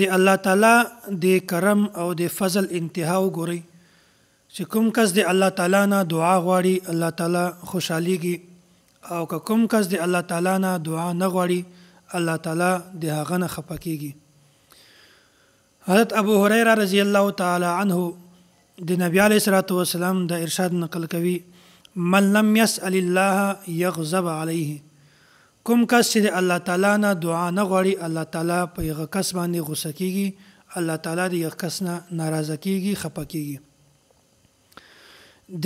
د الله تعالی د کرم او د فضل انتها وګورئ چې کوم کس د الله تعالی نه دعا غواړي الله تعالی خوشحاليږي او که کوم کس د الله تعالی نه دعا نه غواړي الله تعالی د هغه نه خپه کیږي حضرت ابو هريره رضی الله تعالی عنه د نبی علی صلوات و سلام د ارشاد نقل کوي من لم يسأل الله يغضب عليه کوم کس چې د الله تعالی نه دعا نه غواړي الله تعالی په یغه کس باندې غصه کیږي الله تعالی د یغ کس نه ناراضه کیږي خپه کیږي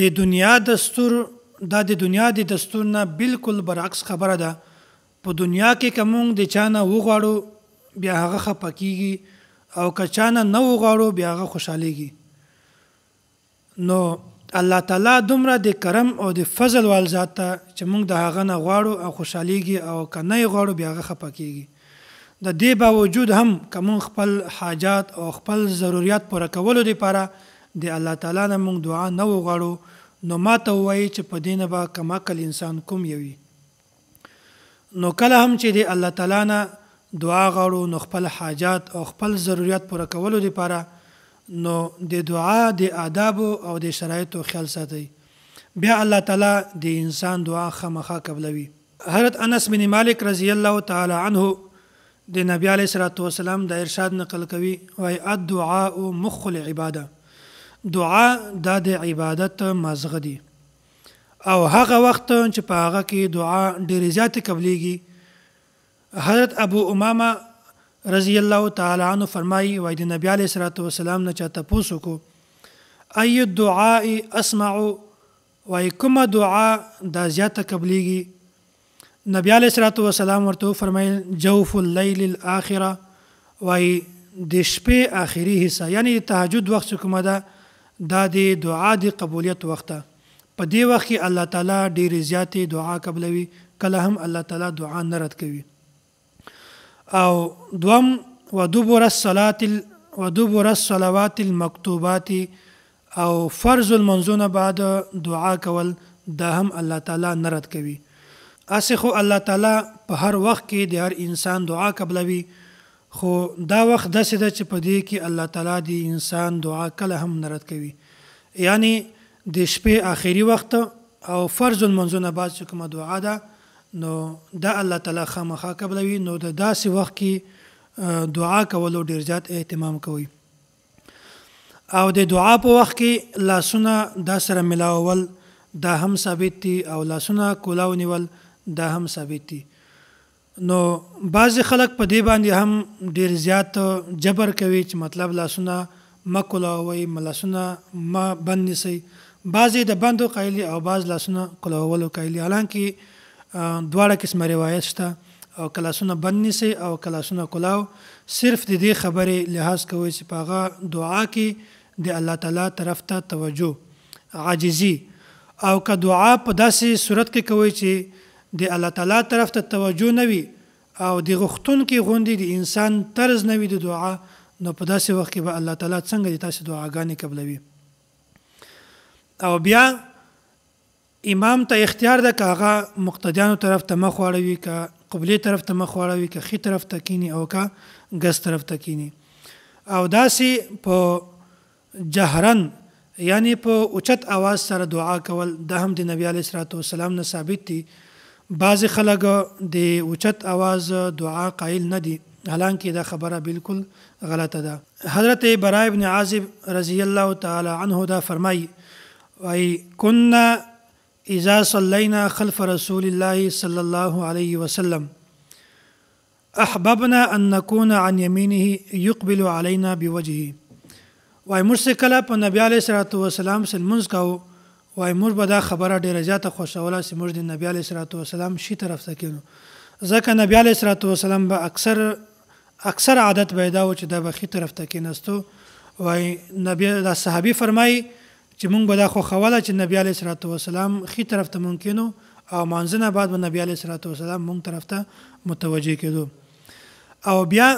د دنیا دستور دا د دنیا د دستور نه بالکل برعکس خبره ده په دنیا کې کومونګ د چانه وغواړو بیا هغه خپه کیږي او که چانه نه وغواړو بیا هغه خوشحاليږي نو الله تعالی دومره د کرم او د فضل وال ذات ده چې موږ د هغه نه غواړو او خوشحالېږي او که نه یې غواړو بیا هغه خپه کېږي. د دې باوجود هم که موږ خپل حاجات او خپل ضروریات پوره کولو لپاره د الله تعالی نه موږ دعا نه وغواړو نو ماته ووایئ چې په دې نه به کم عقل انسان کوم یوی نو کله هم چې د الله تعالی نه دعا غواړو نو خپل حاجات او خپل ضروریات پوره کولو لپاره نو د دعا د آدابو او د شرایطو خیال ساتئ بیا الله تعالی د انسان دعا خامخا قبلوي. حضرت انس بن مالک رضی الله تعالی عنه د نبي علیه الصلوة والسلام دا ارشاد نقل کوي وايي، الدعاء مخ العبادة، دعا دا د عبادت مازغه دي. او هغه وخت چې په هغه کې دعا ډېرې زیاتې قبلېږي، حضرت ابو امامه رضی الله تعالی عنه فرمایي، وایي د نبي علیه الصلوة والسلام نه چا تپوس وکړو، ای الدعاء اسمع، وایي کومه دعا دا زیاته قبلېږي؟ نبی علیه الصلوة والسلام ورته وفرمایل، جوف اللیل الآخرة وایي د شپې آخري حصه یعنې د تهجد وخت چې کومه ده دا د دعا د قبولیت وخت ده، په دې وخت کې الله تعالی ډېرې زیاتې دعا قبلوي، کله هم الله تعالی دعا نه رد کوي. او دوم ودبر الصلات ودبر الصلوات المکتوبات او فرض المنزونه بعد دعا کول دا هم الله تعالی نه رد کوي اسې خو الله تعالی په هر وخت کې د هر انسان دعا قبلوي خو دا وخت داسې ده چې په دې کې الله تعالی د انسان دعا کله هم نه رد کوي یعنی د شپې آخري وخت او فرض المنزونه بعد چې کومه دعا ده نو دا الله تعالی خامخا قبلوي نو د داسې وخت کې دعا کولو ډیر زیات اهتمام کوئ او د دعا په وخت کې لاسونه دا سره ملاول دا هم ثابت دي او لاسونه کولاو نیول دا هم ثابت دي نو بعضې خلک په دې باندې هم ډیر زیات جبر کوي چې مطلب لاسونه مه کلاووئ لاسونه مه بند نیسئ بعض یې د بندو قایلي او بعض لاسونه کلاوولو قایلي حالانکه دواړه قسمه روایت شته او که لاسونه بند نیسئ او که لاسونه کلاو صرف د دې خبرې لحاظ کوئ چې په هغه دعا کې د الله تعالی طرف ته توجه، عاجزي، او که دعا په داسې صورت کې کوئ چې د الله تعالی طرف ته توجه نه وي او د غوښتونکي غوندې د انسان طرز نه وي د دعا نو په داسې وخت کې به الله تعالی څنګه د تاسې دعاګانې قبلوي او بیا امام ته اختیار ده که هغه مقتدیانو طرف ته مخ واړوي که قبلې طرف ته مخ واړوي که ښي طرف ته کینی او که ګس طرف ته کینی او داسې په جهراً، يعنې په اوچت اواز سره دعا کول، دا هم د نبي عليه الصلوة والسلام نه ثابت دي، بعضې خلګ د اوچت اواز دعا قائل نه دي، حالانکه دا خبره بلکل غلطه ده، حضرت براء بن عازب رضي الله تعالی عنه دا فرمائي، وايي، كنا اذا صلينا خلف رسول الله صلی الله عليه وسلم احببنا ان نکون عن یمینه یقبل علینا بوجهه وای موږ چې کله په نبی علیه الصلاة والسلام سره لمونځ کاوه وای موږ به دا خبره ډېره زیاته خوښوله چې موږ د نبی علیه الصلاة والسلام ښي طرف ته کېنو ځکه نبی علیه الصلاة والسلام به اکثر اکثر عادت به یې دا و چې دا به ښي طرف ته کېناستو وای نبی دا صحابي فرمایي چې مونږ به دا خوښوله چې نبی علیه الصلوة والسلام ښي طرف ته مونږ کېنو او مانځه نه بعد به نبی علیه الصلوة والسلام مونږ طرف ته متوجه کېدو او بیا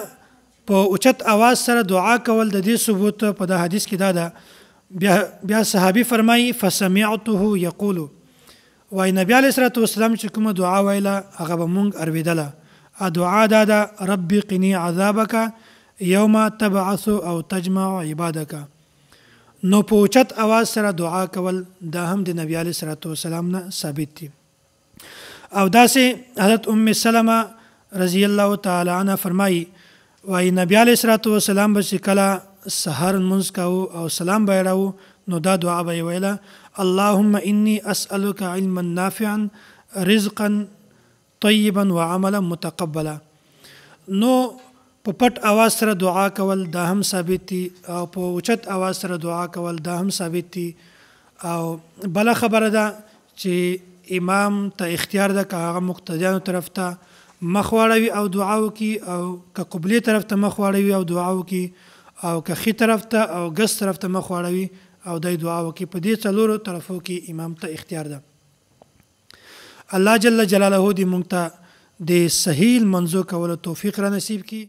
په اوچت اواز سره دعا کول د دې ثبوت په دا حدیث کې دا ده بیا بیا صحابي فرمایي فسمعته یقول وای نبی علیه الصلوة والسلام چې کومه دعا ویله هغه به مونږ ارویدله ا دعا دا ده ربي قني عذابک یوم تبعث او تجمع عبادک نو په اوچت اواز سره دعا کول دا هم د نبی علیه الصلوة والسلام نه ثابت دي او داسې حضرت ام سلمه رضی الله تعالی عنها فرمایي وایي نبی علیه الصلوة والسلام به چې کله سحر منځ کاوه او سلام به راو نو دا دعا به ویله اللهم انی اسالک علما نافعا رزقا طيبا وعملا متقبلا نو په پټ اواز سره دعا کول دا هم ثابت دي او په اوچت اواز سره دعا کول دا هم ثابت دي او بله خبره ده چې امام ته اختیار ده که هغه مقتدیانو طرف ته مخ واړوي او دعا وکړي او که قبلې طرف ته مخ واړوي او دعا وکړي او که ښي طرف ته او ګس طرف ته مخ واړوي او دای دعا وکړي په دې څلورو طرفو کې امام ته اختیار ده. الله جل جلاله دې مونږ ته د صحیح لمانځو کولو توفیق رانصیب کړي.